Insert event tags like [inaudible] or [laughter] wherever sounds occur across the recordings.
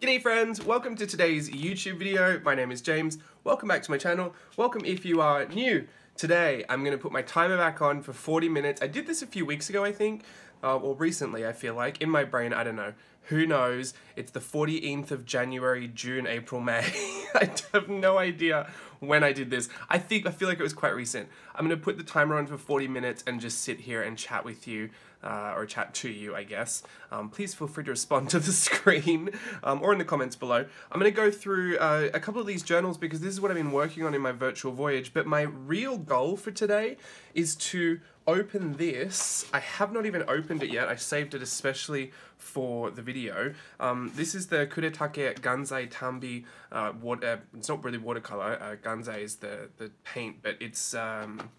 G'day friends, welcome to today's YouTube video. My name is James. Welcome back to my channel. Welcome if you are new. Today I'm to put my timer back on for 40 minutes. I did this a few weeks ago I think, uh, or recently I feel like. In my brain, I don't know. Who knows? It's the 14th of January, June, April, May. [laughs] I have no idea when I did this. I think, I feel like it was quite recent. I'm to put the timer on for 40 minutes and just sit here and chat with you uh, or chat to you, I guess. Um, please feel free to respond to the [laughs] screen um, or in the comments below. I'm going to go through uh, a couple of these journals because this is what I've been working on in my virtual voyage. But my real goal for today is to open this. I have not even opened it yet. I saved it especially for the video. Um, this is the Kuretake Gansai Tambi, uh, water, it's not really watercolor, uh, Gansai is the, the paint, but it's um,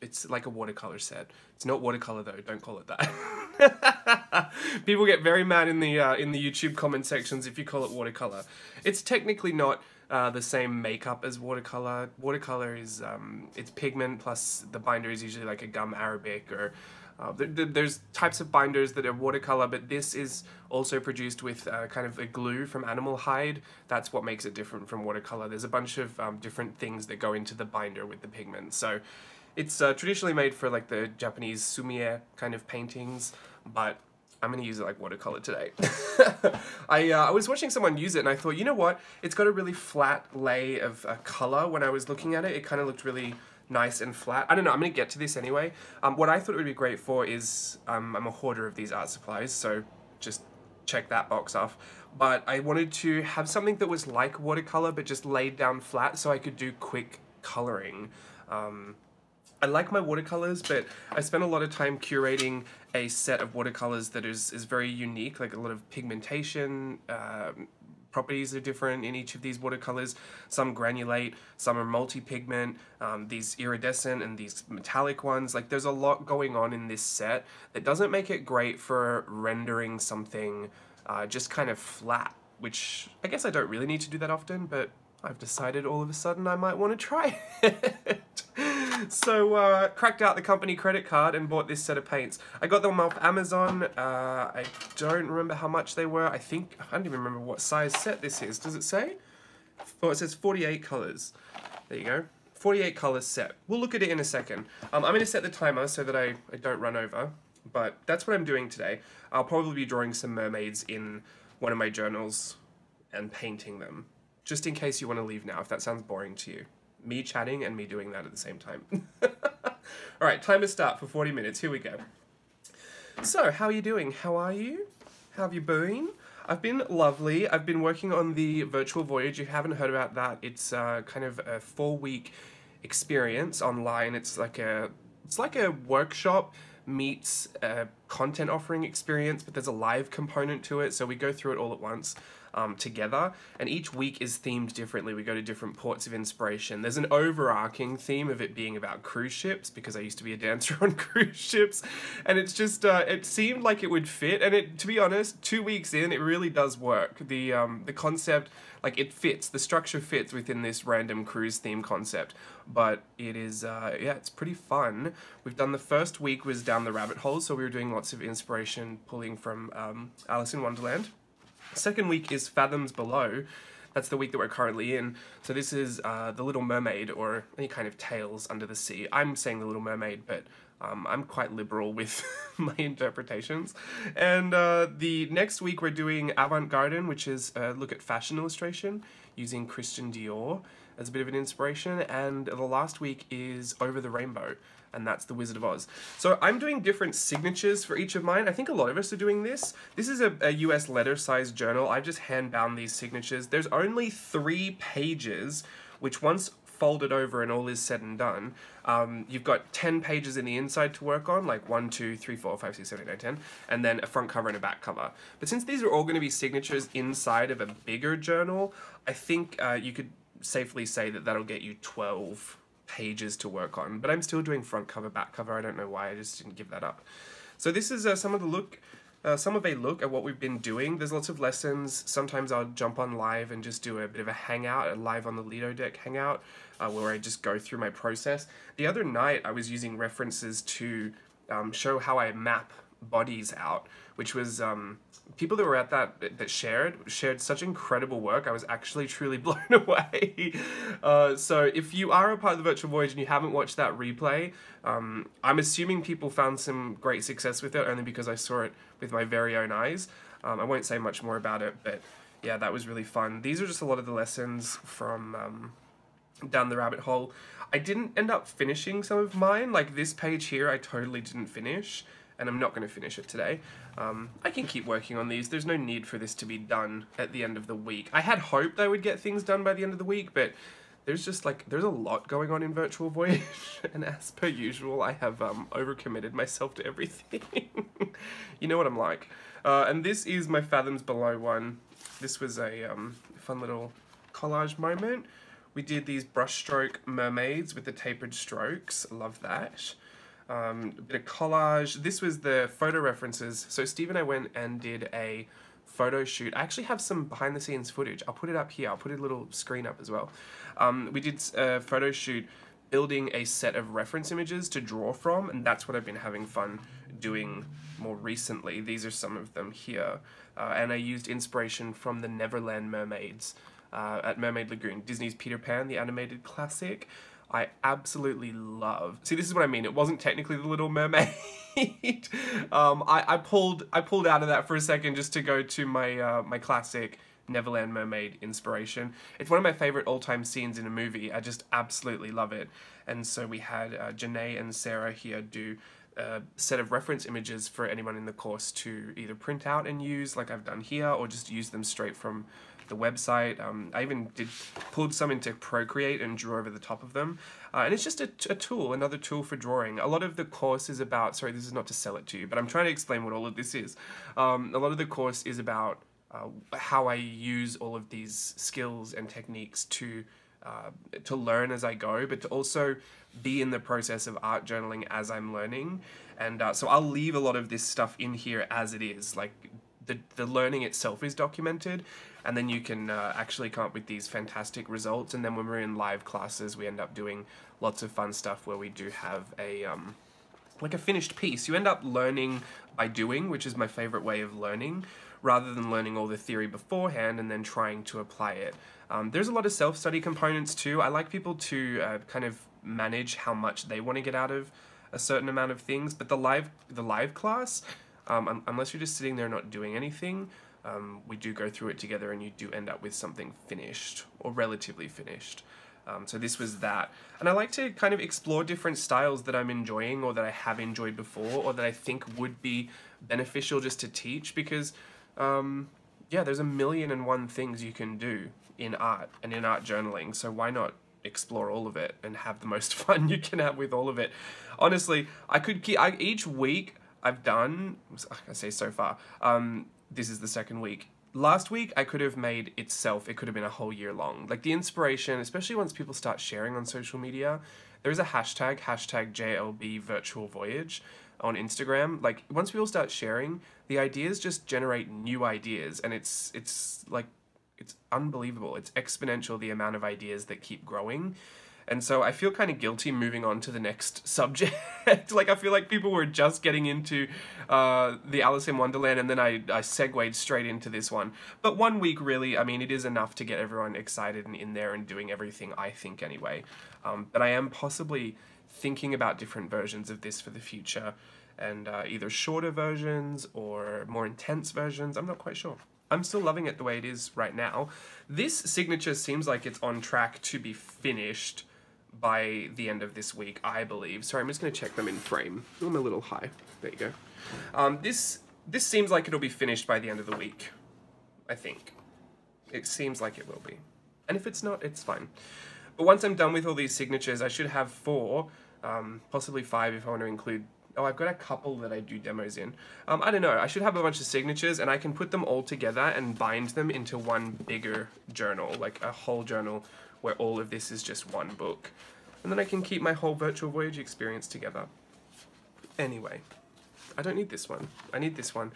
it's like a watercolor set. It's not watercolor though. Don't call it that. [laughs] People get very mad in the uh, in the YouTube comment sections if you call it watercolor. It's technically not uh, the same makeup as watercolor. Watercolor is um, it's pigment plus the binder is usually like a gum arabic or. Uh, there's types of binders that are watercolor, but this is also produced with uh, kind of a glue from animal hide. That's what makes it different from watercolor. There's a bunch of um, different things that go into the binder with the pigment. So it's uh, traditionally made for like the Japanese sumie kind of paintings, but I'm going to use it like watercolor today. [laughs] I, uh, I was watching someone use it and I thought, you know what? It's got a really flat lay of uh, color when I was looking at it. It kind of looked really nice and flat. I don't know, I'm going to get to this anyway. Um, what I thought it would be great for is, um, I'm a hoarder of these art supplies, so just check that box off. But I wanted to have something that was like watercolor but just laid down flat so I could do quick coloring. Um, I like my watercolors, but I spent a lot of time curating a set of watercolors that is, is very unique, like a lot of pigmentation, um, properties are different in each of these watercolors. Some granulate, some are multi-pigment, um, these iridescent and these metallic ones. Like there's a lot going on in this set that doesn't make it great for rendering something uh, just kind of flat, which I guess I don't really need to do that often, but I've decided all of a sudden I might want to try it. [laughs] so uh, cracked out the company credit card and bought this set of paints. I got them off Amazon. Uh, I don't remember how much they were. I think, I don't even remember what size set this is. Does it say? Oh, it says 48 colors. There you go. 48 colors set. We'll look at it in a second. Um, I'm going to set the timer so that I, I don't run over. But that's what I'm doing today. I'll probably be drawing some mermaids in one of my journals and painting them. Just in case you want to leave now, if that sounds boring to you me chatting and me doing that at the same time. [laughs] All right, time to start for 40 minutes. Here we go. So, how are you doing? How are you? How have you been? I've been lovely. I've been working on the virtual voyage. You haven't heard about that. It's uh, kind of a four-week experience online. It's like a it's like a workshop meets a content offering experience, but there's a live component to it. So we go through it all at once um, together, and each week is themed differently. We go to different ports of inspiration. There's an overarching theme of it being about cruise ships because I used to be a [laughs] dancer on cruise ships, and it's just uh, it seemed like it would fit. And it, to be honest, two weeks in, it really does work. The um, the concept like it fits the structure fits within this random cruise theme concept but it is uh, yeah it's pretty fun we've done the first week was down the rabbit hole so we were doing lots of inspiration pulling from um, alice in wonderland Second week is Fathoms Below. That's the week that we're currently in. So this is uh, The Little Mermaid, or any kind of tales under the sea. I'm saying The Little Mermaid, but um, I'm quite liberal with [laughs] my interpretations. And uh, the next week we're doing Avant Garden, which is a look at fashion illustration using Christian Dior as a bit of an inspiration. And the last week is Over the Rainbow, and that's The Wizard of Oz. So I'm doing different signatures for each of mine. I think a lot of us are doing this. This is a, a US letter-sized journal. I've just hand-bound these signatures. There's only three pages, which once folded over and all is said and done, um, you've got 10 pages in the inside to work on, like 1, 2, 3, 4, 5, 6, 7, 8, 9, 10, and then a front cover and a back cover. But since these are all going to be signatures inside of a bigger journal, I think uh, you could safely say that that'll get you 12 pages to work on. But I'm still doing front cover, back cover. I don't know why. I just didn't give that up. So this is uh, some of the look, uh, some of a look at what we've been doing. There's lots of lessons. Sometimes I'll jump on live and just do a bit of a hangout, a live on the Lido deck hangout, uh, where I just go through my process. The other night I was using references to um, show how I map bodies out, which was um, people that were at that that shared shared such incredible work. I was actually [laughs] truly blown away. Uh, so if you are a part of the virtual voyage and you haven't watched that replay, um, I'm assuming people found some great success with it only because I saw it with my very own eyes. Um, I won't say much more about it, but yeah, that was really fun. These are just a lot of the lessons from um, down the rabbit hole. I didn't end up finishing some of mine. Like this page here, I totally didn't finish and I'm not going to finish it today. Um, I can keep working on these. There's no need for this to be done at the end of the week. I had hoped I would get things done by the end of the week, but there's just like, there's a lot going on in Virtual Voyage, [laughs] and as per usual, I have um, overcommitted myself to everything. [laughs] you know what I'm like. Uh, and this is my Fathoms Below one. This was a um, fun little collage moment. We did these brushstroke mermaids with the tapered strokes. Love that um, bit of collage. This was the photo references. So Steve and I went and did a photo shoot. I actually have some behind the scenes footage. I'll put it up here. I'll put a little screen up as well. Um, we did a photo shoot building a set of reference images to draw from, and that's what I've been having fun doing more recently. These are some of them here. Uh, and I used inspiration from the Neverland Mermaids uh, at Mermaid Lagoon, Disney's Peter Pan, the animated classic. I absolutely love. See, this is what I mean. It wasn't technically the Little Mermaid. [laughs] um, I, I pulled I pulled out of that for a second just to go to my uh, my classic Neverland Mermaid inspiration. It's one of my favorite all-time scenes in a movie. I just absolutely love it. And so we had uh, Janae and Sarah here do a set of reference images for anyone in the course to either print out and use like I've done here or just use them straight from the website. Um, I even did pulled some into Procreate and drew over the top of them. Uh, and it's just a, a, tool, another tool for drawing. A lot of the course is about, sorry, this is not to sell it to you, but I'm trying to explain what all of this is. Um, a lot of the course is about uh, how I use all of these skills and techniques to uh, to learn as I go, but to also be in the process of art journaling as I'm learning. And uh, so I'll leave a lot of this stuff in here as it is. Like the, the learning itself is documented, and then you can uh, actually come up with these fantastic results. And then when we're in live classes, we end up doing lots of fun stuff where we do have a um, like a finished piece. You end up learning by doing, which is my favorite way of learning, rather than learning all the theory beforehand and then trying to apply it. Um, there's a lot of self-study components too. I like people to uh, kind of manage how much they want to get out of a certain amount of things, but the live the live class, um, unless you're just sitting there not doing anything, um, we do go through it together and you do end up with something finished or relatively finished. Um, so this was that. And I like to kind of explore different styles that I'm enjoying or that I have enjoyed before or that I think would be beneficial just to teach because, um, yeah, there's a million and one things you can do in art and in art journaling. So why not explore all of it and have the most [laughs] fun you can have with all of it? Honestly, I could keep, I, each week I've done, I say so far, um, this is the second week. Last week, I could have made itself, it could have been a whole year long. Like the inspiration, especially once people start sharing on social media, there is a hashtag, hashtag JLB Virtual Voyage on Instagram. Like once people start sharing, the ideas just generate new ideas and it's it's like it's unbelievable. It's exponential the amount of ideas that keep growing. And so I feel kind of guilty moving on to the next [laughs] subject. like I feel like people were just getting into uh, the Alice in Wonderland and then I, I segued straight into this one. But one week really, I mean, it is enough to get everyone excited and in there and doing everything I think anyway. Um, but I am possibly thinking about different versions of this for the future and uh, either shorter versions or more intense versions. I'm not quite sure. I'm still loving it the way it is right now. This signature seems like it's on track to be finished by the end of this week, I believe. Sorry, I'm just going to check them in frame. I'm a little high. There you go. Um, this this seems like it'll be finished by the end of the week. I think. It seems like it will be. And if it's not, it's fine. But once I'm done with all these signatures, I should have four, um, possibly five if I want to include... Oh, I've got a couple that I do demos in. Um, I don't know. I should have a bunch of signatures, and I can put them all together and bind them into one bigger journal, like a whole journal where all of this is just one book. And then I can keep my whole virtual voyage experience together. Anyway, I don't need this one. I need this one.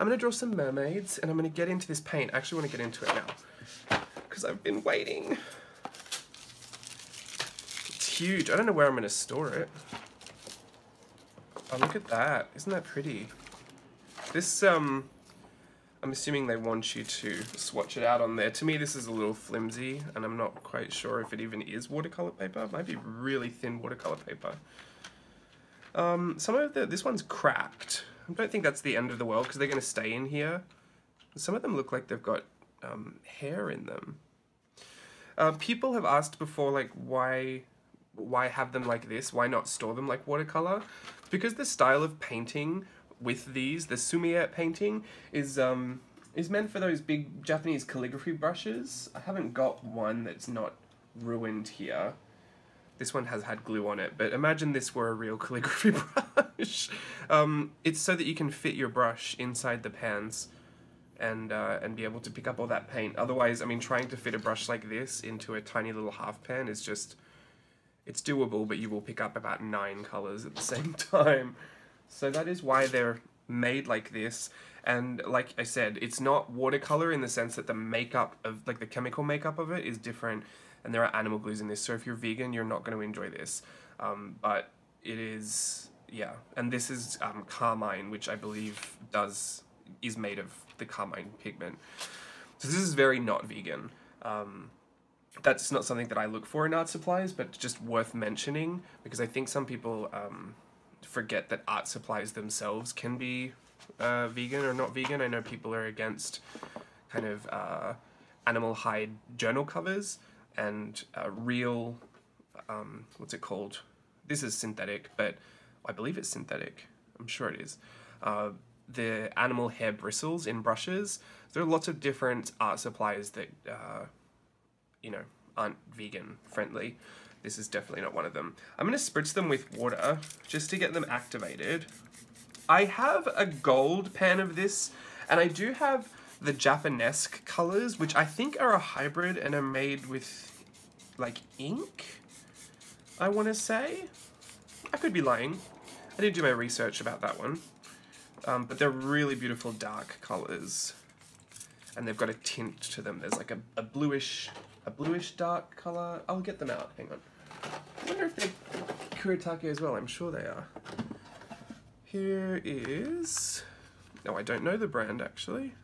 I'm going to draw some mermaids, and I'm going to get into this paint. I actually want to get into it now, because I've been waiting. It's huge. I don't know where I'm going to store it. Oh, look at that. Isn't that pretty? This, um, I'm assuming they want you to swatch it out on there. To me, this is a little flimsy, and I'm not quite sure if it even is watercolor paper. It might be really thin watercolor paper. Um, some of the, this one's cracked. I don't think that's the end of the world because they're going to stay in here. Some of them look like they've got um, hair in them. Uh, people have asked before, like, why, why have them like this? Why not store them like watercolor? Because the style of painting with these, the sumi-e painting, is um, is meant for those big Japanese calligraphy brushes. I haven't got one that's not ruined here. This one has had glue on it, but imagine this were a real [laughs] calligraphy brush. um, it's so that you can fit your brush inside the pans and uh, and be able to pick up all that paint. Otherwise, I mean, trying to fit a brush like this into a tiny little half pan is just, it's doable, but you will pick up about nine colors at the same [laughs] time. So that is why they're made like this. And like I said, it's not watercolor in the sense that the makeup of, like the chemical makeup of it is different. And there are animal glues in this. So if you're vegan, you're not going to enjoy this. Um, but it is, yeah. And this is um, carmine, which I believe does, is made of the carmine pigment. So this is very not vegan. Um, that's not something that I look for in art supplies, but just worth mentioning because I think some people um, forget that art supplies themselves can be uh, vegan or not vegan. I know people are against kind of uh, animal hide journal covers and uh, real, um, what's it called? This is synthetic, but I believe it's synthetic. I'm sure it is. Uh, the animal hair bristles in brushes. There are lots of different art supplies that, uh, you know, aren't vegan friendly. This is definitely not one of them. I'm to spritz them with water just to get them activated. I have a gold pan of this, and I do have the Japanesque colors, which I think are a hybrid and are made with, like, ink, I want to say. I could be lying. I didn't do my research about that one. Um, but they're really beautiful dark colors. And they've got a tint to them. There's like a, a bluish, a bluish dark color. I'll get them out, hang on. I wonder if they're Kuretake as well, I'm sure they are. Here is, no I don't know the brand actually.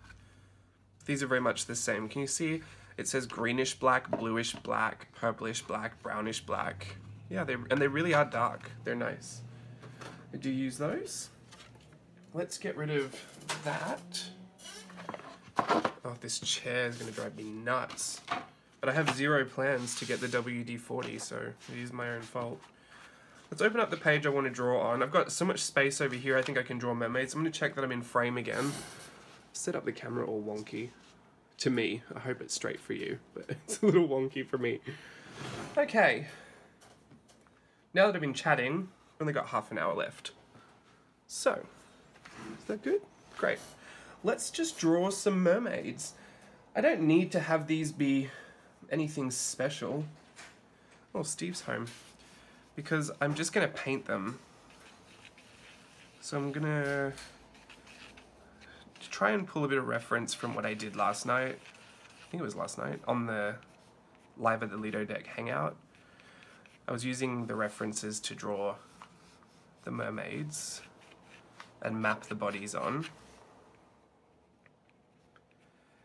These are very much the same. Can you see it says greenish black, bluish black, purplish black, brownish black. Yeah, they and they really are dark. They're nice. Do you use those? let's get rid of that. Oh, this chair is going to drive me nuts. But I have zero plans to get the WD-40, so it is my own fault. Let's open up the page I want to draw on. I've got so much space over here, I think I can draw mermaids. I'm going to check that I'm in frame again. Set up the camera all wonky. To me. I hope it's straight for you, but [laughs] it's a little wonky for me. Okay. Now that I've been chatting, I've only got half an hour left. So, is that good? Great. Let's just draw some mermaids. I don't need to have these be anything special. Oh, Steve's home. Because I'm just going to paint them. So I'm going to try and pull a bit of reference from what I did last night. I think it was last night, on the Live at the Lido Deck Hangout. I was using the references to draw the mermaids and map the bodies on.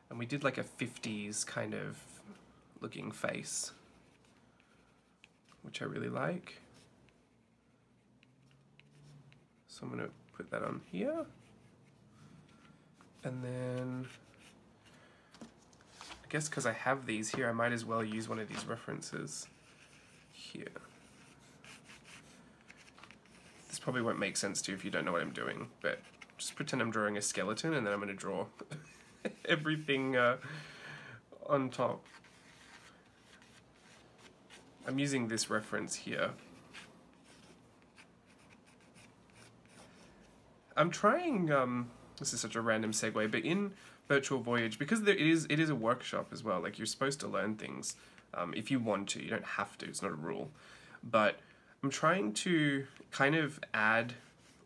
And we did like a 50s kind of looking face, which I really like. So I'm to put that on here. And then, I guess because I have these here, I might as well use one of these references here This probably won't make sense to you if you don't know what I'm doing, but just pretend I'm drawing a skeleton and then I'm to draw [laughs] everything uh, on top. I'm using this reference here. I'm trying, um, this is such a random segue, but in Virtual Voyage, because there is, it is a workshop as well, like you're supposed to learn things um, if you want to, you don't have to, it's not a rule. But I'm trying to kind of add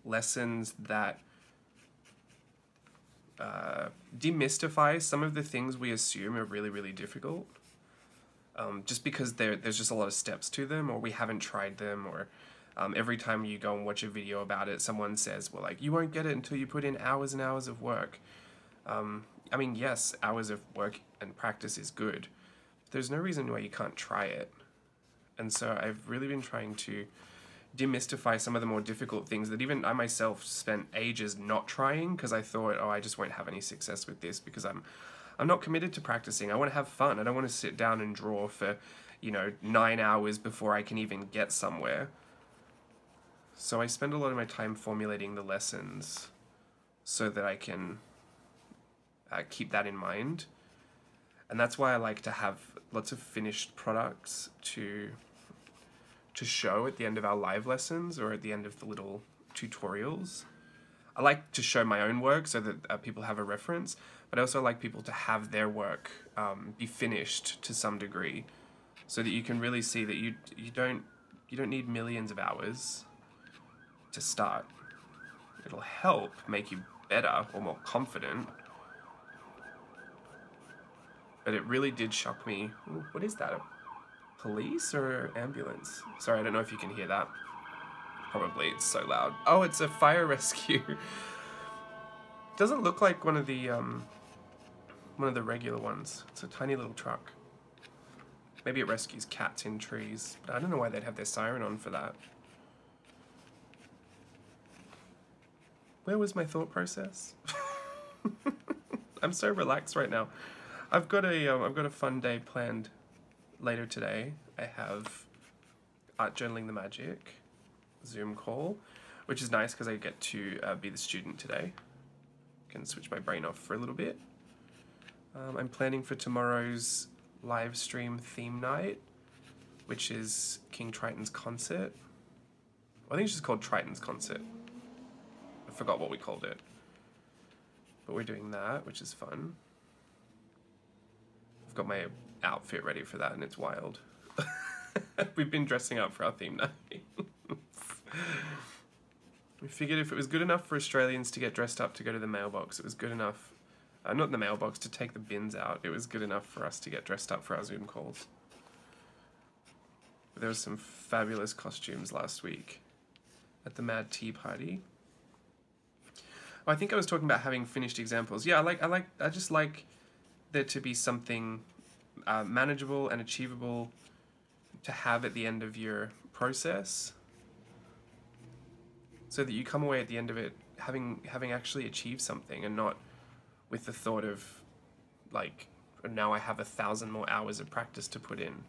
lessons that uh, demystify some of the things we assume are really, really difficult. Um, just because there's just a lot of steps to them, or we haven't tried them, or Um, every time you go and watch a video about it, someone says, well, like, you won't get it until you put in hours and hours of work. Um, I mean, yes, hours of work and practice is good. There's no reason why you can't try it. And so I've really been trying to demystify some of the more difficult things that even I myself spent ages not trying because I thought, oh, I just won't have any success with this because I'm I'm not committed to practicing. I want to have fun. I don't want to sit down and draw for, you know, nine hours before I can even get somewhere. So I spend a lot of my time formulating the lessons so that I can uh, keep that in mind. And that's why I like to have lots of finished products to to show at the end of our live lessons or at the end of the little tutorials. I like to show my own work so that uh, people have a reference, but I also like people to have their work um, be finished to some degree, so that you can really see that you you don't you don't need millions of hours to start. It'll help make you better or more confident. But it really did shock me. Ooh, what is that? police or ambulance? Sorry, I don't know if you can hear that. Probably, it's so loud. Oh, it's a fire [laughs] rescue. Doesn't look like one of the um, one of the regular ones. It's a tiny little truck. Maybe it rescues cats in trees, but I don't know why they'd have their siren on for that. Where was my thought process? [laughs] I'm so relaxed right now. I've got a have um, got a fun day planned later today, I have Art Journaling the Magic Zoom call, which is nice because I get to uh, be the student today. Can switch my brain off for a little bit. Um, I'm planning for tomorrow's live stream theme night, which is King Triton's concert. I think it's just called Triton's concert. I forgot what we called it. But we're doing that, which is fun. I've got my outfit ready for that, and it's wild. [laughs] We've been dressing up for our theme night. [laughs] we figured if it was good enough for Australians to get dressed up to go to the mailbox, it was good enough. Uh, not in the mailbox to take the bins out. It was good enough for us to get dressed up for our Zoom calls. But there was some fabulous costumes last week at the Mad Tea Party. Oh, I think I was talking about having finished examples. Yeah, I like. I like. I just like there to be something uh, manageable and achievable to have at the end of your process so that you come away at the end of it having having actually achieved something and not with the thought of like now I have a thousand more hours of practice to put in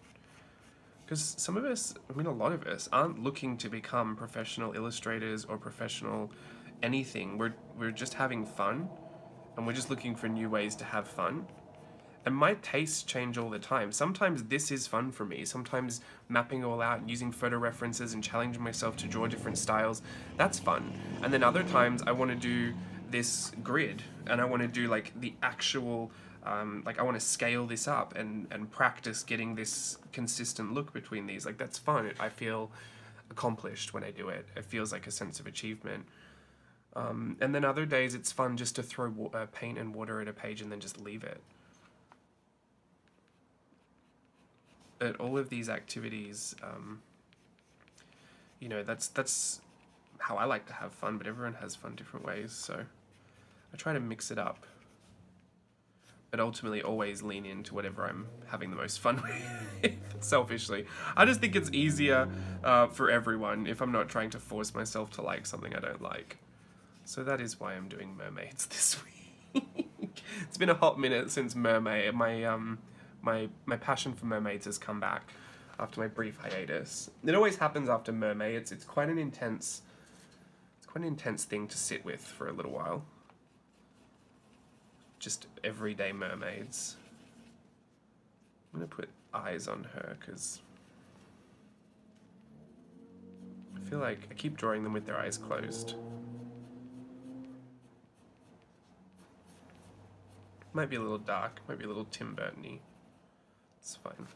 because some of us I mean a lot of us aren't looking to become professional illustrators or professional anything we're we're just having fun and we're just looking for new ways to have fun and my tastes change all the time. Sometimes this is fun for me. Sometimes mapping all out and using photo references and challenging myself to draw different styles, that's fun. And then other times I want to do this grid and I want to do like the actual um, like I want to scale this up and and practice getting this consistent look between these. Like that's fun. I feel accomplished when I do it. It feels like a sense of achievement. Um, and then other days it's fun just to throw uh, paint and water at a page and then just leave it. at all of these activities, um, you know, that's that's how I like to have fun. But everyone has fun different ways, so I try to mix it up. But ultimately, always lean into whatever I'm having the most fun [laughs] with. selfishly, I just think it's easier uh, for everyone if I'm not trying to force myself to like something I don't like. So that is why I'm doing mermaids [laughs] this week. it's been a hot minute since mermaid. My um, my my passion for mermaids has come back after my brief hiatus. It always happens after mermaids. It's quite an intense it's quite an intense thing to sit with for a little while. Just everyday mermaids. I'm gonna put eyes on her because I feel like I keep drawing them with their eyes closed. Might be a little dark, might be a little Tim Burton-y. It's fine.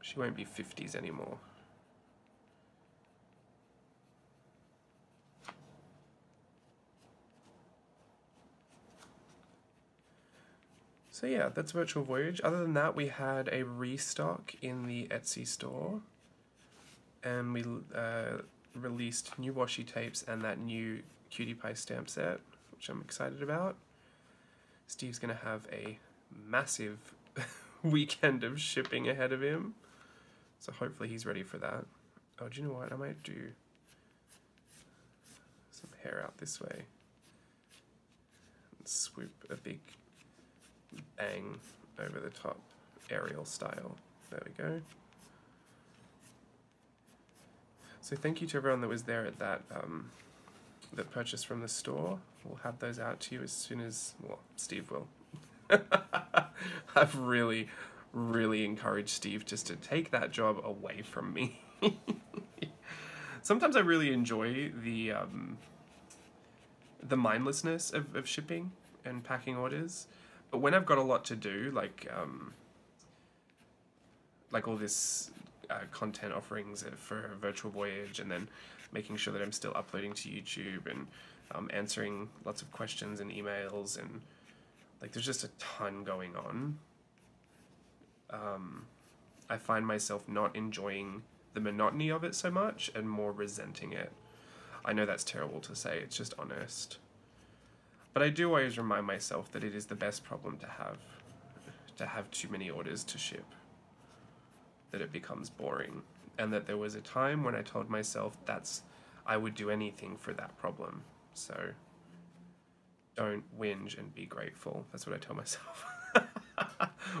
She won't be 50s anymore. So yeah, that's Virtual Voyage. Other than that, we had a restock in the Etsy store. and we uh, released new washi tapes and that new Cutie Pie stamp set, which I'm excited about. Steve's gonna have a massive [laughs] weekend of shipping ahead of him, so hopefully he's ready for that. Oh, do you know what? I might do some hair out this way. And swoop a big bang over the top, Ariel style. There we go. So thank you to everyone that was there at that um, that purchased from the store. We'll have those out to you as soon as well, Steve will. [laughs] I've really, really encouraged Steve just to take that job away from me. [laughs] Sometimes I really enjoy the um, the mindlessness of, of shipping and packing orders, but when I've got a lot to do, like um, like all this uh, content offerings for Virtual Voyage, and then making sure that I'm still uploading to YouTube and um, answering lots of questions and emails, and like there's just a ton going on. Um, I find myself not enjoying the monotony of it so much and more resenting it. I know that's terrible to say, it's just honest. But I do always remind myself that it is the best problem to have, to have too many orders to ship that it becomes boring. And that there was a time when I told myself that's I would do anything for that problem. So don't whinge and be grateful. That's what I tell [laughs] myself.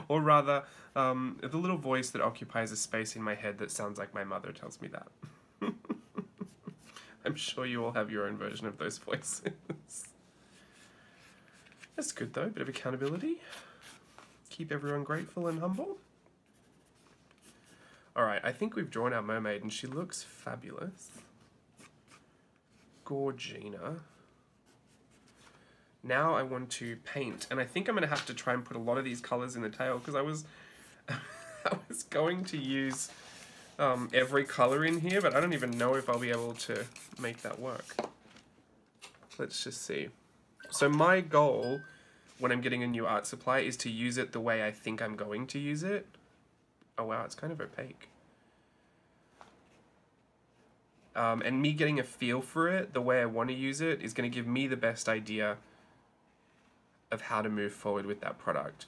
or rather, um, the little voice that occupies a space in my head that sounds like my mother tells me that. [laughs] I'm sure you all have your own version of those voices. That's good though, bit of accountability. Keep everyone grateful and humble. Alright, I think we've drawn our mermaid and she looks fabulous. Gorgina. Now I want to paint, and I think I'm going to have to try and put a lot of these colors in the tail because I was [laughs] I was going to use um, every color in here, but I don't even know if I'll be able to make that work. Let's just see. So my goal when I'm getting a new art supply is to use it the way I think I'm going to use it. Oh wow, it's kind of opaque. Um, and me getting a feel for it, the way I want to use it, is going to give me the best idea of how to move forward with that product.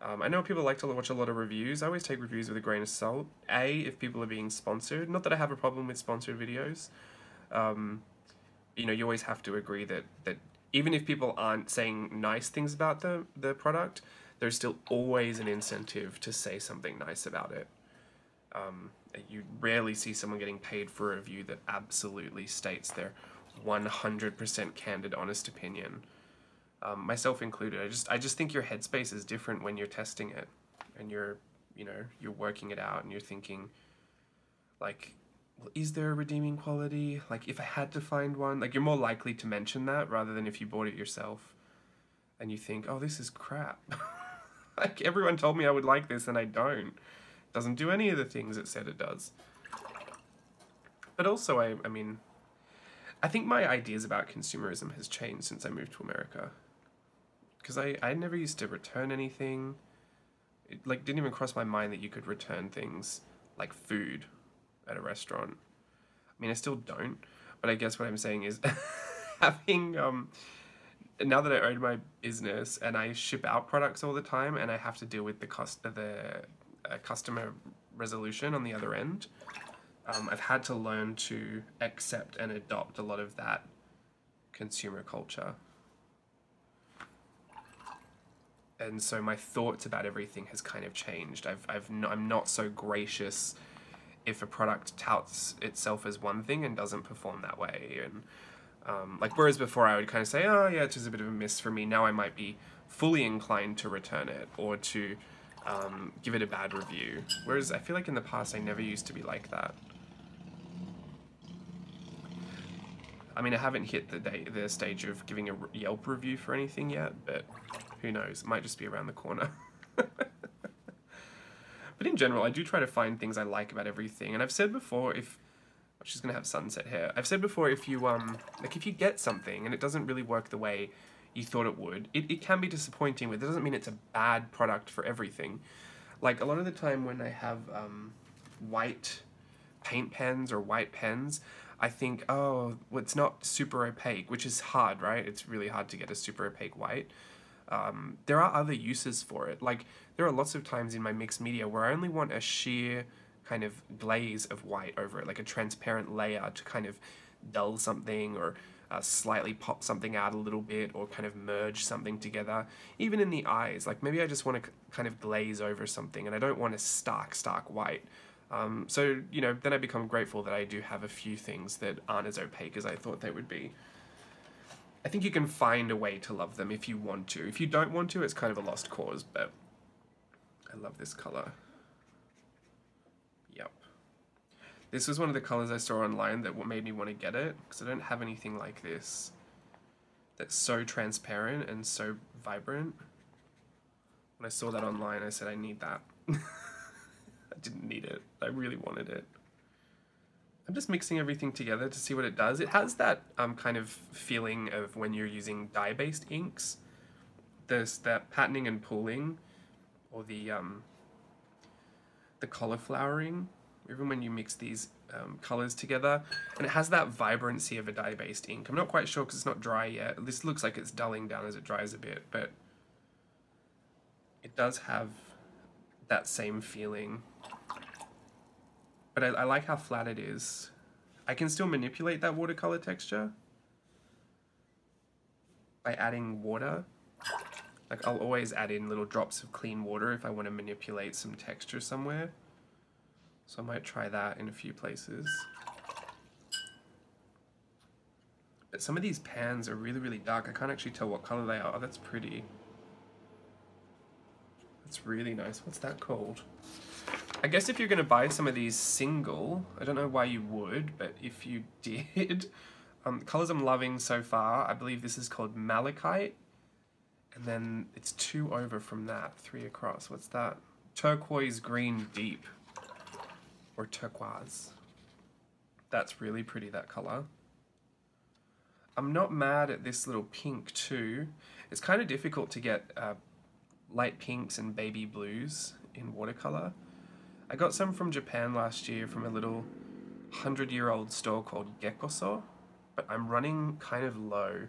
Um, I know people like to watch a lot of reviews. I always take reviews with a grain of salt. A, if people are being sponsored. Not that I have a problem with sponsored videos. Um, you know, you always have to agree that, that even if people aren't saying nice things about the, the product, there's still always an incentive to say something nice about it. Um, you rarely see someone getting paid for a review that absolutely states their 100% candid, honest opinion. Um, myself included. I just I just think your headspace is different when you're testing it, and you're you know you're working it out, and you're thinking, like, is there a redeeming quality? Like, if I had to find one, like you're more likely to mention that rather than if you bought it yourself, and you think, oh, this is crap. [laughs] like everyone told me I would like this, and I don't doesn't do any of the things it said it does. But also, I, I mean, I think my ideas about consumerism has changed since I moved to America. Because I, I never used to return anything. It, like, didn't even cross my mind that you could return things like food at a restaurant. I mean, I still don't. But I guess what I'm saying is [laughs] having, um, now that I own my business and I ship out products all the time and I have to deal with the cost of the a customer resolution on the other end, um, I've had to learn to accept and adopt a lot of that consumer culture. And so my thoughts about everything has kind of changed. I've, I've no, I'm not so gracious if a product touts itself as one thing and doesn't perform that way. And um, like whereas before I would kind of say, oh yeah, it's just a bit of a miss for me. Now I might be fully inclined to return it or to um, give it a bad review. Whereas I feel like in the past I never used to be like that. I mean, I haven't hit the day, the stage of giving a Yelp review for anything yet, but who knows? It might just be around the corner. [laughs] but in general, I do try to find things I like about everything. And I've said before, if oh, she's gonna have sunset hair. I've said before, if you um, like, if you get something and it doesn't really work the way you thought it would. It, it can be disappointing, but it doesn't mean it's a bad product for everything. Like a lot of the time when I have um, white paint pens or white pens, I think, oh, well, it's not super opaque, which is hard, right? It's really hard to get a super opaque white. Um, there are other uses for it. Like, there are lots of times in my mixed media where I only want a sheer kind of glaze of white over it, like a transparent layer to kind of dull something or uh, slightly pop something out a little bit or kind of merge something together. Even in the eyes, like maybe I just want to kind of glaze over something and I don't want a stark, stark white. Um, so, you know, then I become grateful that I do have a few things that aren't as opaque as I thought they would be. I think you can find a way to love them if you want to. If you don't want to, it's kind of a lost cause, but I love this color. Yep. This was one of the colors I saw online that made me want to get it, because I don't have anything like this that's so transparent and so vibrant. When I saw that online, I said, I need that. [laughs] I didn't need it. I really wanted it. I'm just mixing everything together to see what it does. It has that um, kind of feeling of when you're using dye-based inks. There's that patterning and pooling, or the um, the cauliflowering, even when you mix these um, colors together, and it has that vibrancy of a dye-based ink. I'm not quite sure because it's not dry yet. This looks like it's dulling down as it dries a bit, but it does have that same feeling but I, I like how flat it is. I can still manipulate that watercolor texture by adding water. Like I'll always add in little drops of clean water if I want to manipulate some texture somewhere. So I might try that in a few places. But some of these pans are really, really dark. I can't actually tell what color they are. Oh, that's pretty. That's really nice. What's that called? I guess if you're going to buy some of these single, I don't know why you would, but if you [laughs] did, um, colors I'm loving so far, I believe this is called Malachite, and then it's two over from that, three across. What's that? Turquoise Green Deep, or turquoise. That's really pretty, that color. I'm not mad at this little pink too. It's kind of difficult to get uh, light pinks and baby blues in watercolor. I got some from Japan last year from a little 100 year old store called Gekkoso, but I'm running kind of low.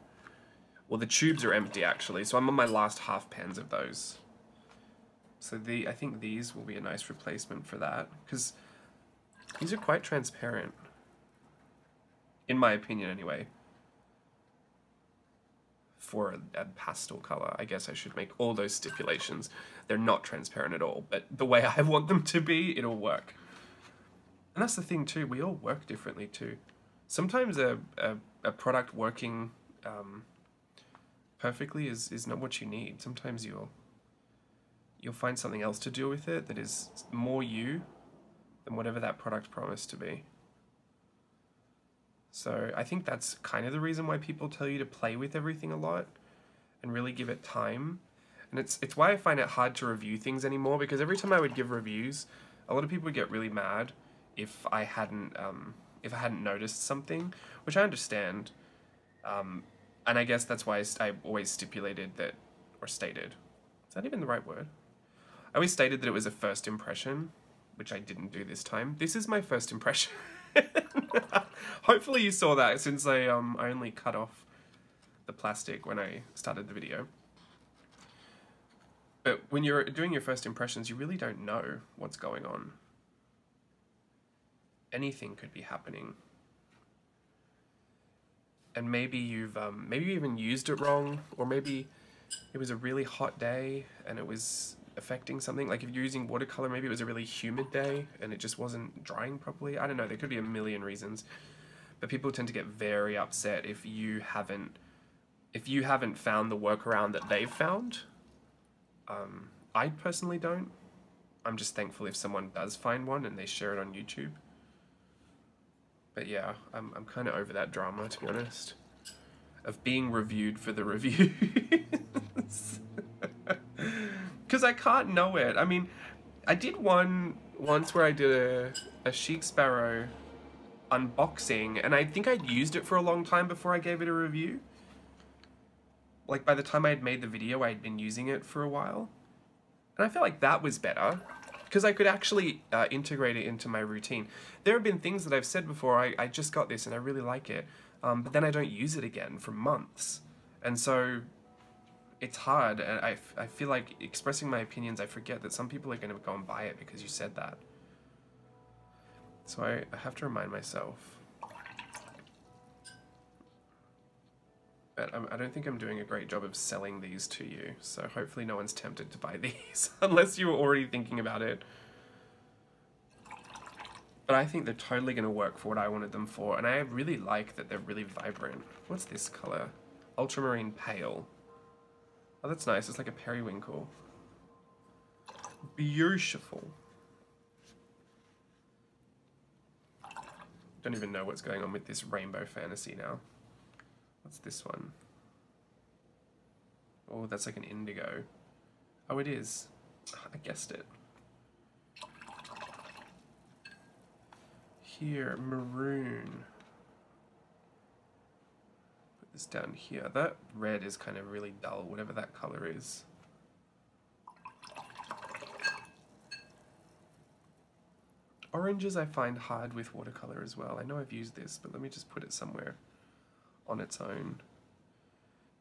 Well, the tubes are empty actually, so I'm on my last half pans of those. So the I think these will be a nice replacement for that, because these are quite transparent. In my opinion anyway for a, a, pastel color. I guess I should make all those stipulations. They're not transparent at all, but the way [laughs] I want them to be, it'll work. And that's the thing too, we all work differently too. Sometimes a, a, a product working um, perfectly is, is not what you need. Sometimes you'll, you'll find something else to do with it that is more you than whatever that product promised to be. So I think that's kind of the reason why people tell you to play with everything a lot and really give it time. And it's it's why I find it hard to review things anymore because every time I would give reviews, a lot of people would get really mad if I hadn't um, if I hadn't noticed something, which I understand. Um, and I guess that's why I, always stipulated that or stated. Is that even the right word? I always stated that it was a first impression, which I didn't do this time. This is my first impression. [laughs] Hopefully you saw that since I, um, I only cut off the plastic when I started the video. But when you're doing your first impressions, you really don't know what's going on. Anything could be happening. And maybe you've, um, maybe you even used it wrong, or maybe it was a really hot day and it was affecting something. Like if you're using watercolor, maybe it was a really humid day and it just wasn't drying properly. I don't know, there could be a million reasons. But people tend to get very upset if you haven't if you haven't found the workaround that they've found. Um, I personally don't. I'm just thankful if someone does find one and they share it on YouTube. But yeah, I'm, I'm kind of over that drama, to be honest. Of being reviewed for the reviews. [laughs] because I can't know it. I mean, I did one once where I did a, a Chic Sparrow unboxing, and I think I'd used it for a long time before I gave it a review. Like, by the time I had made the video, I had been using it for a while. And I felt like that was better. Because I could actually uh, integrate it into my routine. There have been things that I've said before, I, I just got this and I really like it, um, but then I don't use it again for months. And so it's hard. And I, I feel like expressing my opinions, I forget that some people are going to go and buy it because you said that. So I, I have to remind myself. But I'm, I do not think I'm doing a great job of selling these to you. So hopefully no one's tempted to buy [laughs] these, unless you were already thinking about it. But I think they're totally going to work for what I wanted them for. And I really like that they're really vibrant. What's this color? Ultramarine Pale. Oh, that's nice. It's like a periwinkle. Beautiful. Don't even know what's going on with this rainbow fantasy now. What's this one? Oh, that's like an indigo. Oh, it is. I guessed it. Here, maroon. Put this down here. That red is kind of really dull, whatever that color is. Oranges I find hard with watercolor as well. I know I've used this, but let me just put it somewhere on its own.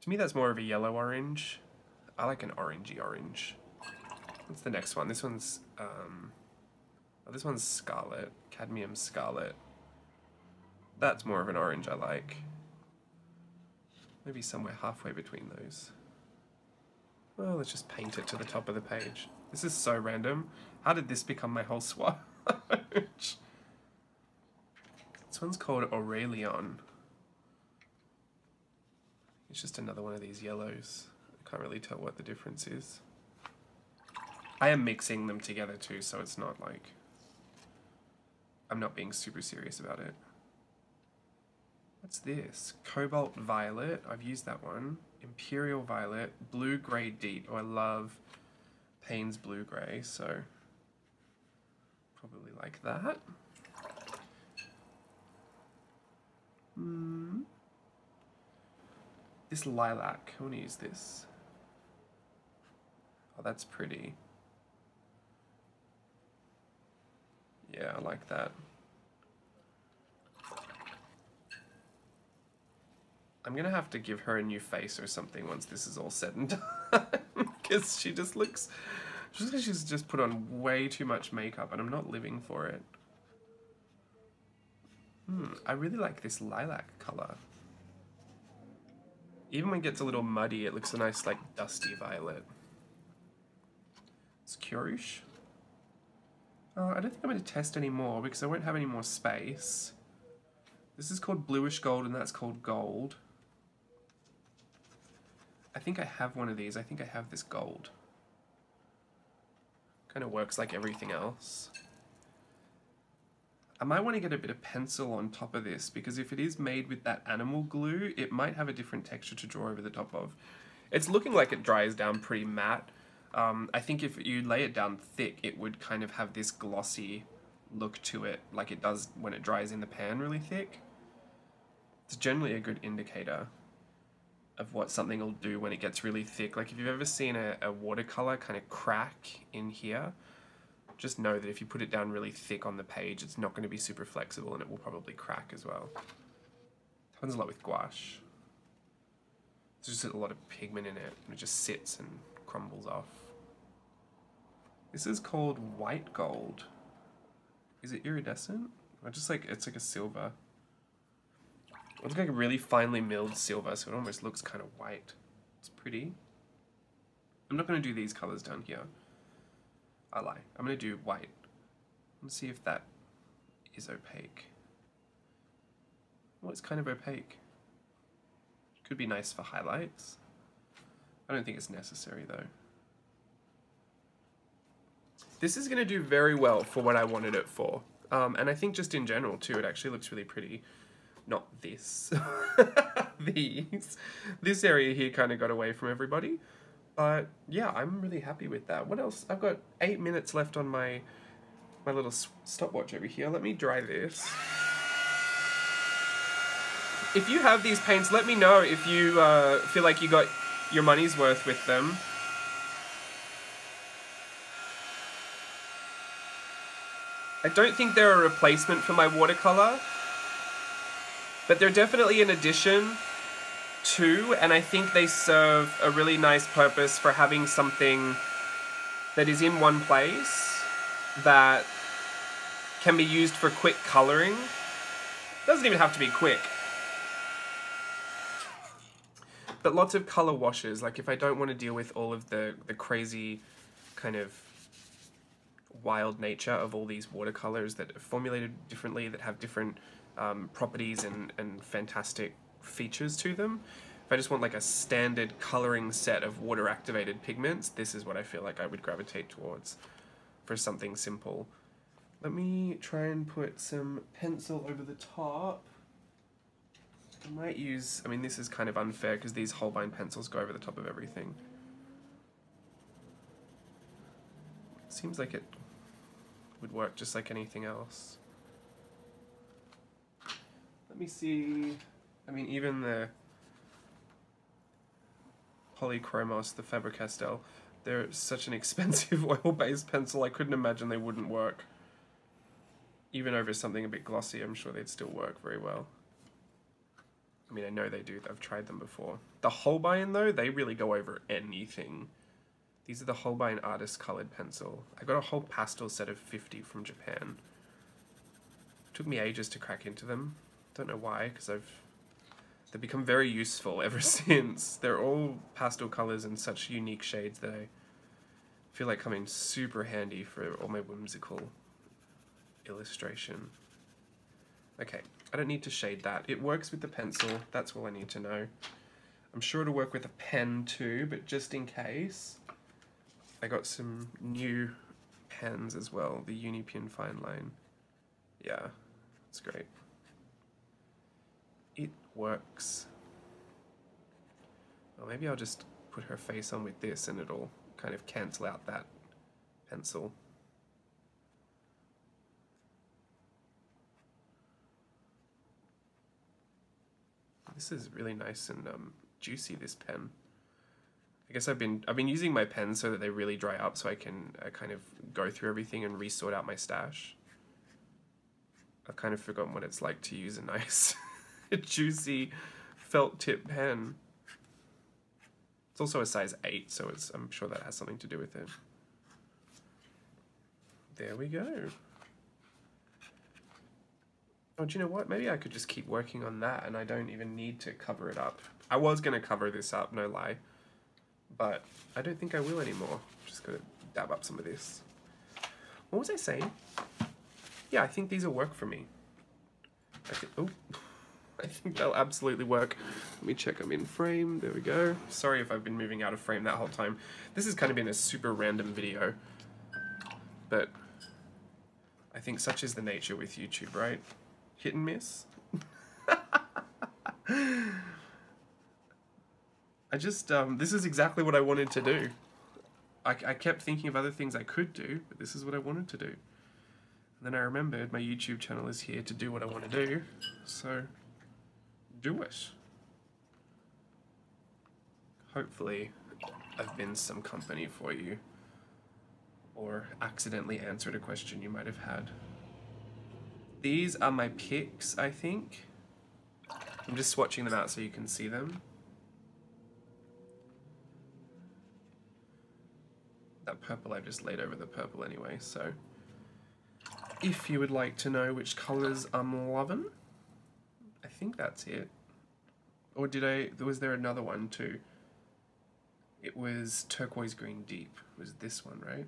To me that's more of a yellow orange. I like an orangey orange. What's the next one? This one's, um, oh, this one's scarlet, cadmium scarlet. That's more of an orange I like. Maybe somewhere halfway between those. Well, let's just paint it to the top of the page. This is so random. How did this become my whole [laughs] swatch? this one's called Aureolin. It's just another one of these yellows. I can't really tell what the difference is. I am mixing them together too, so it's not like... I'm not being super serious about it. What's this? Cobalt Violet. I've used that one. Imperial Violet. Blue Grey Deep. Oh, I love Payne's Blue Grey, so probably like that. Hmm. This lilac, I want to use this. Oh, that's pretty. Yeah, I like that. I'm gonna have to give her a new face or something once this is all said and [laughs] done. Because she just looks... She's just put on way too much makeup and I'm not living for it. Hmm, I really like this lilac colour. Even when it gets a little muddy, it looks a nice, like, dusty violet. It's curious. Uh, I don't think I'm going to test any more because I won't have any more space. This is called bluish gold and that's called gold. I think I have one of these. I think I have this gold. Kind of works like everything else. I might want to get a bit of pencil on top of this because if it is made with that animal glue, it might have a different texture to draw over the top of. It's looking like it dries down pretty matte. Um, I think if you lay it down thick, it would kind of have this glossy look to it, like it does when it dries in the pan really thick. It's generally a good indicator of what something will do when it gets really thick. Like if you've ever seen a, a watercolor kind of crack in here, just know that if you put it down really thick on the page, it's not going to be super flexible and it will probably crack as well. Happens a lot with gouache. There's just a lot of pigment in it and it just sits and crumbles off. This is called white gold. Is it iridescent? Or just like, it's like a silver. It looks like a really finely milled silver, so it almost looks kind of white. It's pretty. I'm not going to do these colors down here. I lie. I'm going to do white. Let's see if that is opaque. Well, it's kind of opaque. Could be nice for highlights. I don't think it's necessary though. This is going to do very well for what I wanted it for. Um, and I think just in general too, it actually looks really pretty. Not this. [laughs] These. This area here kind of got away from everybody. But yeah, I'm really happy with that. What else? I've got eight minutes left on my my little stopwatch over here. Let me dry this. If you have these paints, let me know if you uh, feel like you got your money's worth with them. I don't think they're a replacement for my watercolor, but they're definitely an addition to, and I think they serve a really nice purpose for having something that is in one place that can be used for quick coloring. Doesn't even have to be quick. But lots of color washes, like if I don't want to deal with all of the, the crazy kind of wild nature of all these watercolors that are formulated differently, that have different um, properties and, and fantastic features to them. If I just want like a standard coloring set of water activated pigments, this is what I feel like I would gravitate towards for something simple. Let me try and put some pencil over the top. I might use, I mean this is kind of unfair because these Holbein pencils go over the top of everything. Seems like it would work just like anything else. Let me see, I mean even the Polychromos, the Faber-Castell, they're such an [laughs] expensive [laughs] oil-based pencil, I couldn't imagine they wouldn't work. Even over something a bit glossy, I'm sure they'd still work very well. I mean, I know they do, I've tried them before. The Holbein, though, they really go over anything. These are the Holbein Artist Colored Pencil. I got a whole pastel set of 50 from Japan. took me ages to crack into them. Don't know why, because I've they've become very useful ever [laughs] since. They're all pastel colors in such unique shades that I feel like come in super handy for all my whimsical illustration. Okay, I don't need to shade that. It works with the pencil, that's all I need to know. I'm sure it'll work with a pen too, but just in case, I got some new pens as well, the Uni Pin Fine Line. Yeah, it's great. Works. Well, maybe I'll just put her face on with this and it'll kind of cancel out that pencil. This is really nice and um, juicy, this pen. I guess I've been I've been using my pens so that they really dry up so I can uh, kind of go through everything and resort out my stash. I've kind of forgotten what it's like to use a nice [laughs] [laughs] juicy felt tip pen. It's also a size 8 so it's I'm sure that has something to do with it. There we go. Oh, do you know what? Maybe I could just keep working on that and I don't even need to cover it up. I was going to cover this up, no lie. But I don't think I will anymore. Just going to dab up some of this. What was I saying? Yeah, I think these will work for me. I think, oh, I think they'll absolutely work. Let me check I'm in frame. There we go. Sorry if I've been moving out of frame that whole time. This has kind of been a super random video. But I think such is the nature with YouTube, right? hit and miss. [laughs] I just, um, this is exactly what I wanted to do. I, I kept thinking of other things I could do, but this is what I wanted to do. And then I remembered my YouTube channel is here to do what I want to do, so do it. Hopefully, I've been some company for you, or accidentally answered a question you might have had. These are my picks, I think. I'm just swatching them out so you can see them. That purple I've just laid over the purple anyway, so if you would like to know which colours I'm loving, I think that's it. Or did I, was there another one too? It was turquoise green deep, was this one, right?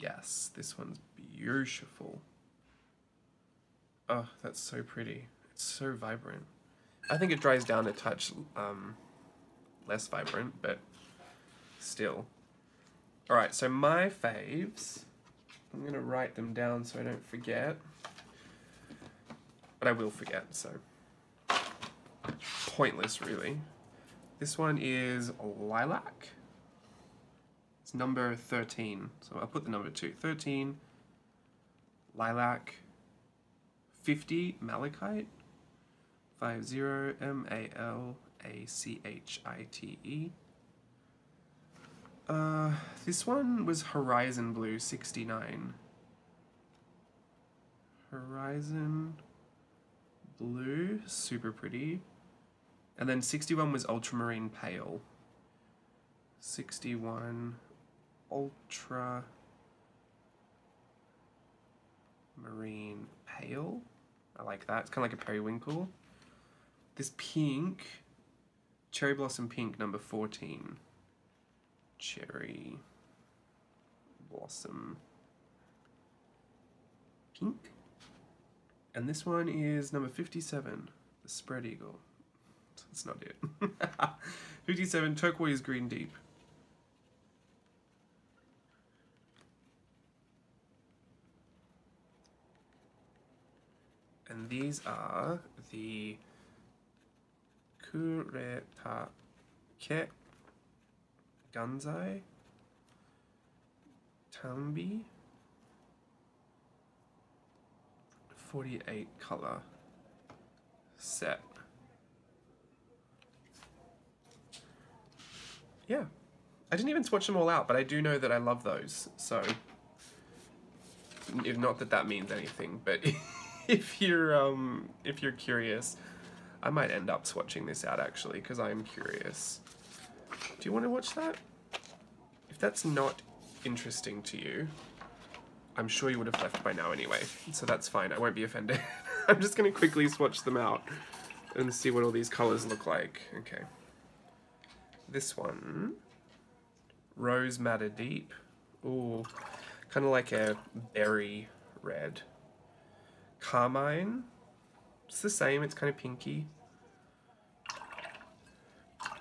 Yes, this one's beautiful. Oh, that's so pretty. It's so vibrant. I think it dries down a touch um, less vibrant, but still. Alright, so my faves, I'm to write them down so I don't forget. But I will forget, so pointless really. This one is Lilac. It's number 13, so I'll put the number 2. 13, Lilac, 50 malachite, 50 M-A-L-A-C-H-I-T-E. Uh, this one was Horizon Blue 69. Horizon Blue, super pretty. And then 61 was Ultramarine Pale. 61 Ultra Marine Pale. I like that. It's kind of like a periwinkle. This pink, Cherry Blossom Pink, number 14. Cherry Blossom Pink. And this one is number 57, the Spread Eagle. That's not it. [laughs] 57, Turquoise Green Deep. And these are the Kuretake Gansai Tambi 48 color set. Yeah. I didn't even swatch them all out, but I do know that I love those. So, if not that that means anything, but [laughs] if you're um if you're curious, I might end up swatching this out actually because I'm curious. Do you want to watch that? If that's not interesting to you, I'm sure you would have left by now anyway, so that's fine. I won't be offended. [laughs] I'm just going to quickly swatch them out and see what all these colors look like. Okay. This one, Rose Madder Deep. Ooh, kind of like a berry red. Carmine, it's the same, it's kind of pinky.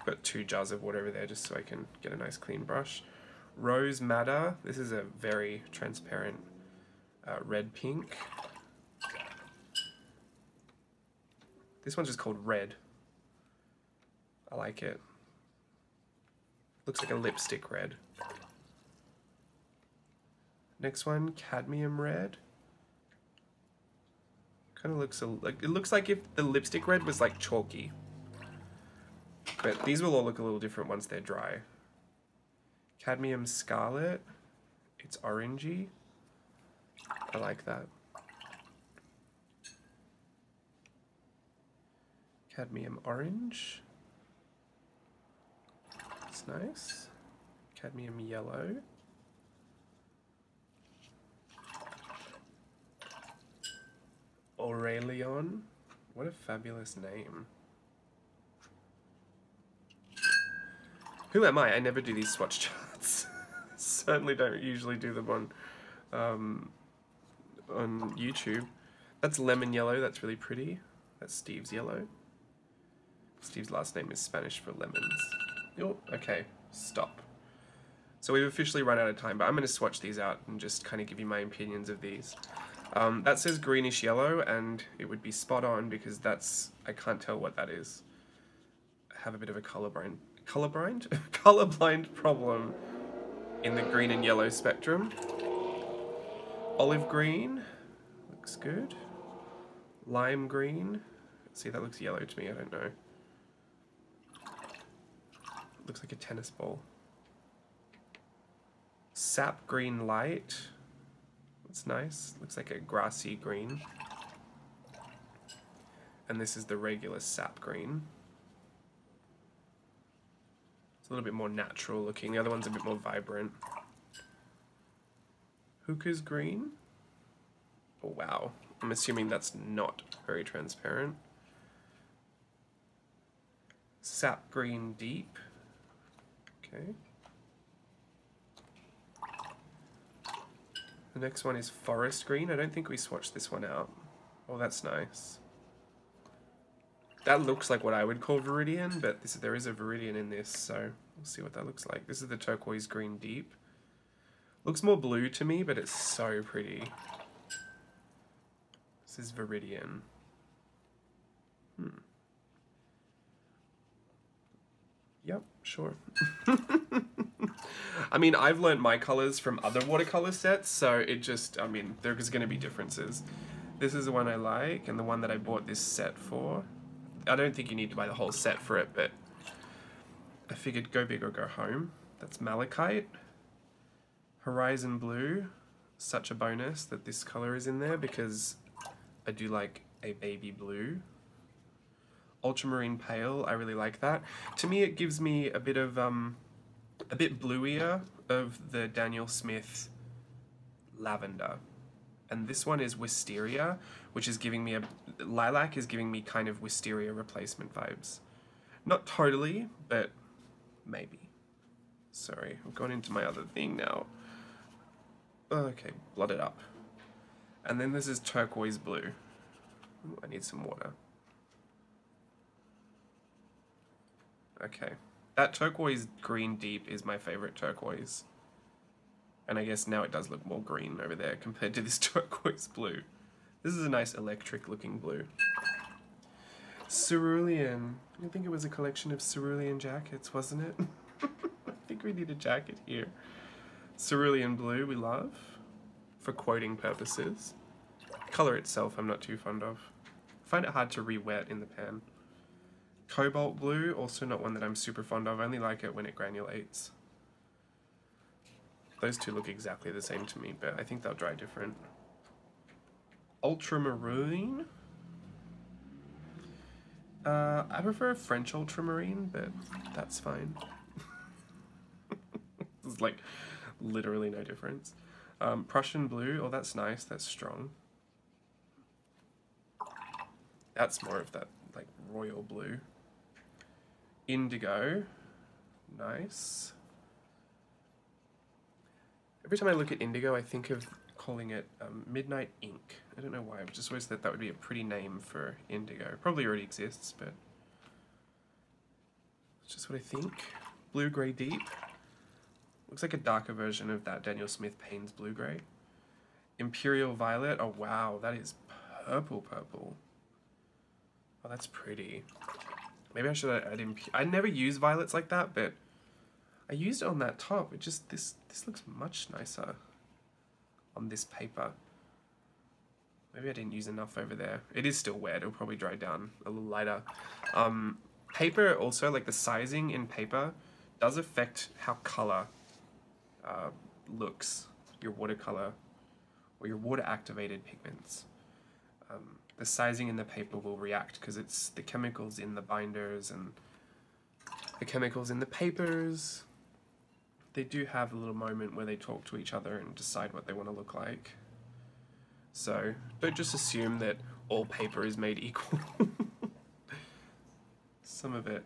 Got two jars of water over there just so I can get a nice clean brush. Rose Madder, this is a very transparent uh, red pink. This one's just called Red. I like it. Looks like a lipstick red. Next one, Cadmium Red. Kind of looks a, like it looks like if the lipstick red was like chalky. But these will all look a little different once they're dry. Cadmium Scarlet. It's orangey. I like that. Cadmium Orange. Nice. Cadmium Yellow. Aureolin. What a fabulous name. Who am I? I never do these swatch [laughs] charts. Certainly don't usually do them on um, on YouTube. That's lemon yellow. That's really pretty. That's Steve's yellow. Steve's last name is Spanish for lemons. Oh, okay. Stop. So we've officially run out of time, but I'm going to swatch these out and just kind of give you my opinions of these. Um, that says greenish yellow, and it would be spot on because that's, I can't tell what that is. I have a bit of a colorblind, colorblind? [laughs] colorblind problem in the green and yellow spectrum. Olive green, looks good. Lime green, see that looks yellow to me, I don't know. Looks like a tennis ball. Sap green light, it's nice. Looks like a grassy green. And this is the regular sap green. It's a little bit more natural looking. The other one's a bit more vibrant. Hooker's green. Oh, wow. I'm assuming that's not very transparent. Sap green deep. Okay. The next one is forest green. I don't think we swatched this one out. Oh, that's nice. That looks like what I would call Viridian, but this, there is a Viridian in this, so we'll see what that looks like. This is the turquoise green deep. Looks more blue to me, but it's so pretty. This is Viridian. Hmm. Yep, sure. [laughs] I mean, I've learned my colors from other watercolor sets, so it just, I mean, there's going to be differences. This is the one I like, and the one that I bought this set for. I don't think you need to buy the whole set for it, but I figured go big or go home. That's Malachite. Horizon Blue. Such a bonus that this color is in there because I do like a baby blue. Ultramarine pale, I really like that. To me, it gives me a bit of, um, a bit bluier of the Daniel Smith lavender. And this one is Wisteria, which is giving me a, lilac is giving me kind of Wisteria replacement vibes. Not totally, but maybe. Sorry, I've gone into my other thing now. Okay, blot it up. And then this is turquoise blue. Ooh, I need some water. Okay. That turquoise green deep is my favorite turquoise. And I guess now it does look more green over there compared to this [laughs] turquoise blue. This is a nice electric looking blue. Cerulean. I think it was a collection of cerulean jackets, wasn't it? [laughs] I think we need a jacket here. Cerulean blue we love for quoting purposes. Color itself I'm not too fond of. I find it hard to re-wet in the pan. Cobalt blue, also not one that I'm super fond of. I only like it when it granulates. Those two look exactly the same to me, but I think they'll dry different. Ultramarine. Uh, I prefer French ultramarine, but that's fine. [laughs] There's like literally no difference. Um, Prussian blue, oh that's nice, that's strong. That's more of that like royal blue. Indigo, nice. Every time I look at indigo, I think of calling it um, Midnight Ink. I don't know why, I've just always thought that would be a pretty name for indigo. Probably already exists, but it's just what I think. Blue Grey Deep. Looks like a darker version of that Daniel Smith Payne's Blue Grey. Imperial Violet. Oh wow, that is purple purple. Oh, that's pretty. Maybe I should add imp I never use violets like that, but I used it on that top. It just, this, this looks much nicer on this paper. Maybe I didn't use enough over there. It is still wet. It'll probably dry down a little lighter. Um, paper also, like the sizing in paper, does affect how color uh, looks. Your watercolor or your water activated pigments. Um, the sizing in the paper will react because it's the chemicals in the binders and the chemicals in the papers. They do have a little moment where they talk to each other and decide what they want to look like. So don't just assume that all paper is made equal. [laughs] Some of it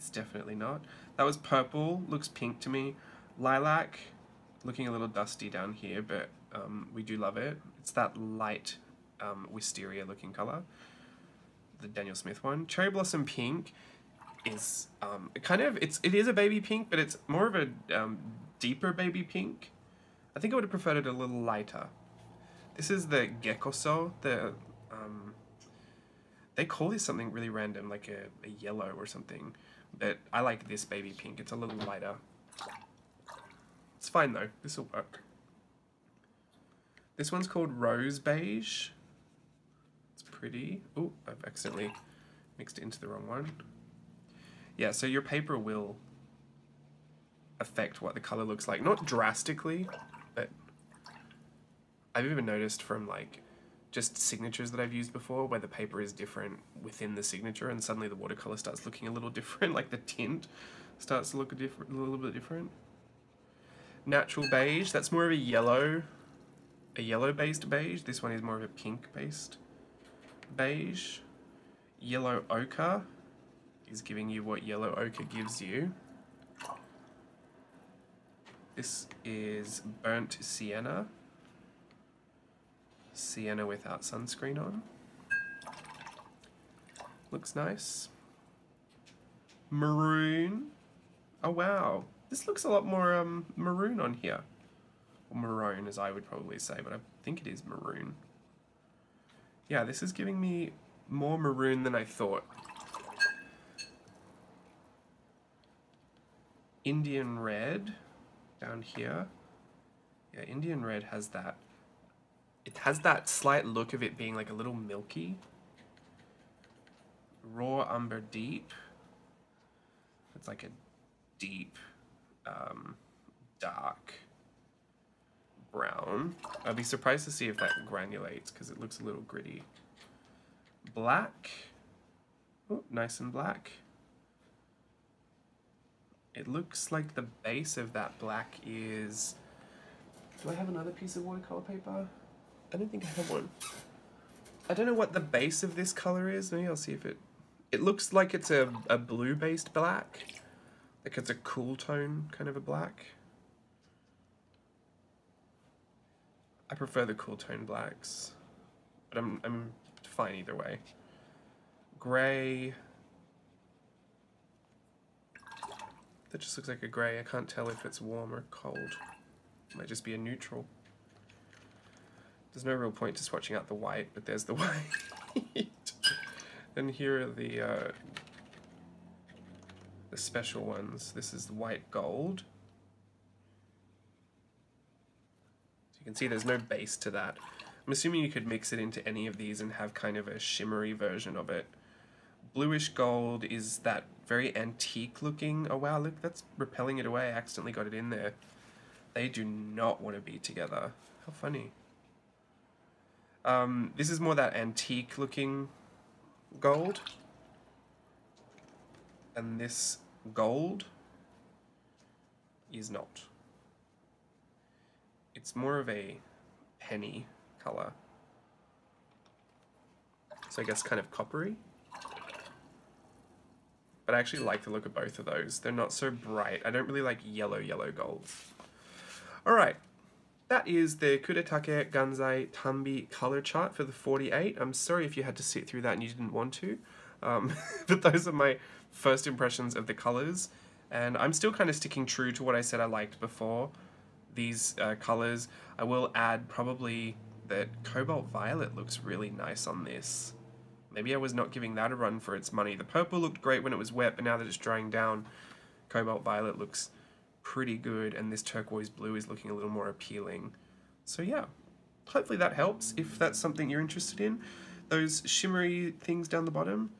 is definitely not. That was purple, looks pink to me. Lilac, looking a little dusty down here, but um, we do love it. It's that light um, wisteria looking color, the Daniel Smith one. Cherry Blossom Pink is um, kind of, it's, it is a baby pink, but it's more of a um, deeper baby pink. I think I would have preferred it a little lighter. This is the Gekkoso, the, um, they call this something really random, like a, a yellow or something, but I like this baby pink. It's a little lighter. It's fine though, this will work. This one's called Rose Beige pretty. Oh, I've accidentally mixed it into the wrong one. Yeah, so your paper will affect what the color looks like. Not drastically, but I've even noticed from like just signatures that I've used before where the paper is different within the signature and suddenly the watercolor starts looking a little [laughs] different, like the tint starts to look a, different, a little bit different. Natural beige, that's more of a yellow, a yellow based beige. This one is more of a pink based beige. Yellow ochre is giving you what yellow ochre gives you. This is burnt sienna. Sienna without sunscreen on. Looks nice. Maroon. Oh wow. This looks a lot more um, maroon on here. Or maroon as I would probably say, but I think it is maroon. Yeah, this is giving me more maroon than I thought. Indian red down here. Yeah, Indian red has that. It has that slight look of it being like a little milky. Raw umber deep. It's like a deep, um, dark brown. I'd be surprised to see if that granulates because it looks a little gritty. Black. Oh, nice and black. It looks like the base of that black is... Do I have another piece of watercolor paper? I don't think I have one. I don't know what the base of this color is. Maybe I'll see if it... It looks like it's a, a blue-based black. Like it's a cool tone kind of a black. I prefer the cool tone blacks, but I'm, I'm fine either way. Gray. That just looks like a gray. I can't tell if it's warm or cold. It might just be a neutral. There's no real point to swatching out the white, but there's the [laughs] white. and here are the uh, the special ones. This is the white gold. So you can see there's no base to that. I'm assuming you could mix it into any of these and have kind of a shimmery version of it. Bluish gold is that very antique looking. Oh wow, look, that's repelling it away. I accidentally got it in there. They do not want to be together. How funny. Um, this is more that antique looking gold. And this gold is not. It's more of a penny color. So I guess kind of coppery. But I actually like the look of both of those. They're not so bright. I don't really like yellow, yellow golds. Alright, that is the Kuretake Gansai Tambi color chart for the 48. I'm sorry if you had to sit through that and you didn't want to. Um, [laughs] but those are my first impressions of the colors. And I'm still kind of sticking true to what I said I liked before. These uh, colors. I will add probably that Cobalt Violet looks really nice on this. Maybe I was not giving that a run for its money. The purple looked great when it was wet, but now that it's drying down, Cobalt Violet looks pretty good, and this turquoise blue is looking a little more appealing. So yeah, hopefully that helps if that's something you're interested in. Those shimmery things down the bottom,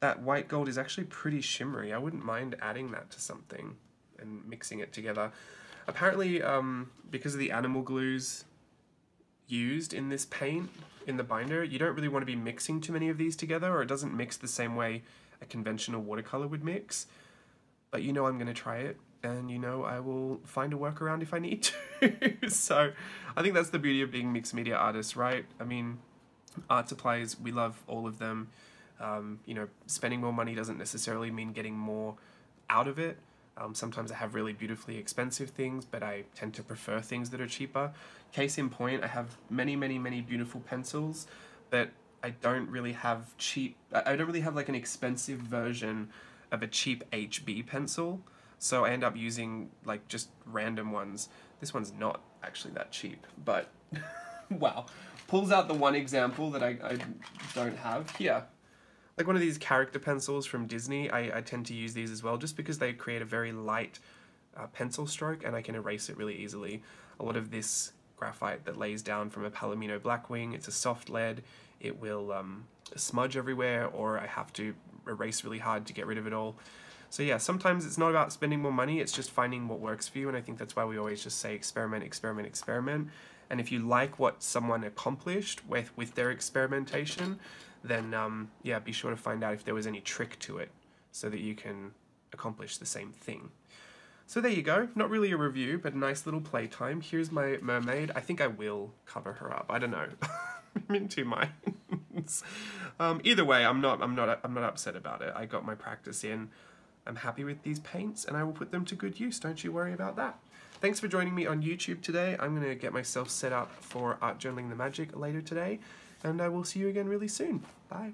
that white gold is actually pretty shimmery. I wouldn't mind adding that to something and mixing it together. Apparently, um, because of the animal glues used in this paint, in the binder, you don't really want to be mixing too many of these together or it doesn't mix the same way a conventional watercolor would mix. But you know I'm going to try it and you know I will find a workaround if I need to. [laughs] so I think that's the beauty of being mixed media artists, right? I mean, art supplies, we love all of them. Um, you know, spending more money doesn't necessarily mean getting more out of it. Um, sometimes I have really beautifully expensive things, but I tend to prefer things that are cheaper. Case in point, I have many, many, many beautiful pencils, but I don't really have cheap, I don't really have like an expensive version of a cheap HB pencil. So I end up using like just random ones. This one's not actually that cheap, but [laughs] wow. Pulls out the one example that I, I don't have here. Like one of these character pencils from Disney, I, I tend to use these as well just because they create a very light uh, pencil stroke and I can erase it really easily. A lot of this graphite that lays down from a Palomino Blackwing, it's a soft lead, it will um, smudge everywhere or I have to erase really hard to get rid of it all. So yeah, sometimes it's not about spending more money, it's just finding what works for you, and I think that's why we always just say experiment, experiment, experiment. And if you like what someone accomplished with, with their experimentation, then um, yeah, be sure to find out if there was any trick to it so that you can accomplish the same thing. So there you go, not really a review, but a nice little playtime. Here's my mermaid. I think I will cover her up. I don't know. [laughs] I'm in two minds. um, either way, I'm not. I'm not. I'm not upset about it. I got my practice in. I'm happy with these paints and I will put them to good use, don't you worry about that. Thanks for joining me on YouTube today. I'm going to get myself set up for Art Journaling the Magic later today, and I will see you again really soon. Bye.